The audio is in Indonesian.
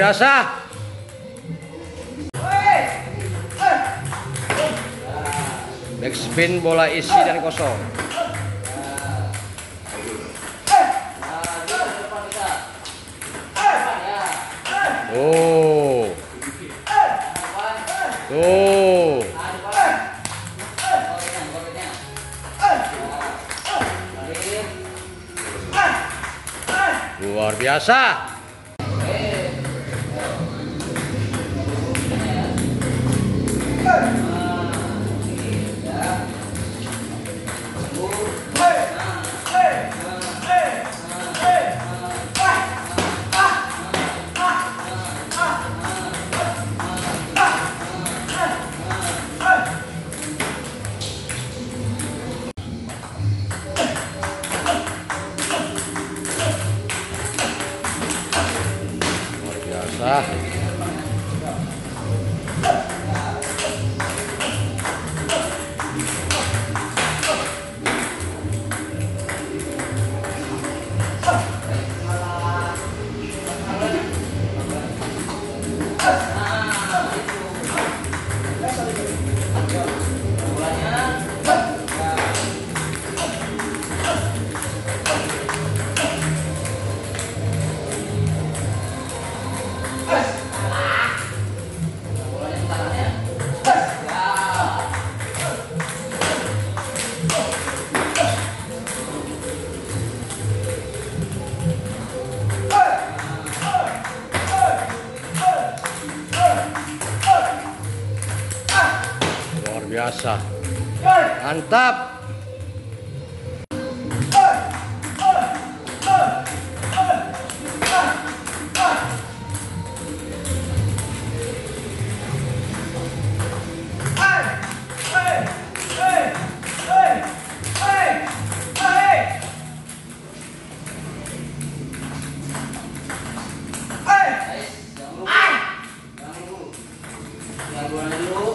biasa. Back spin bola isi dan kosong. Oh. Tuh. Luar biasa. Luar biasa mantap Gracias.